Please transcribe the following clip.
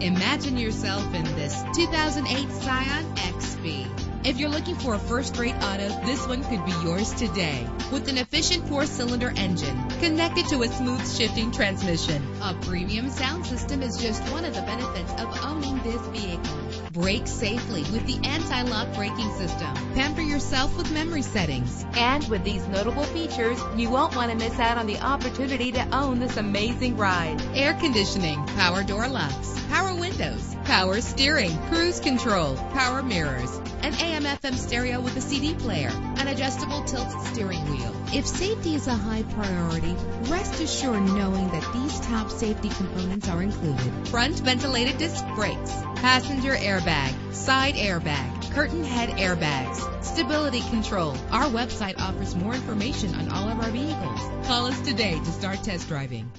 Imagine yourself in this 2008 Scion XB. If you're looking for a first-rate auto, this one could be yours today. With an efficient four-cylinder engine connected to a smooth shifting transmission, a premium sound system is just one of the benefits of owning. Brake safely with the anti-lock braking system. Pamper yourself with memory settings. And with these notable features, you won't want to miss out on the opportunity to own this amazing ride. Air conditioning, power door locks, power windows, power steering, cruise control, power mirrors, an AM FM stereo with a CD player, an adjustable tilt steering wheel. If safety is a high priority, rest assured knowing that these top safety components are included. Front ventilated disc brakes, passenger airbag, side airbag, curtain head airbags, stability control. Our website offers more information on all of our vehicles. Call us today to start test driving.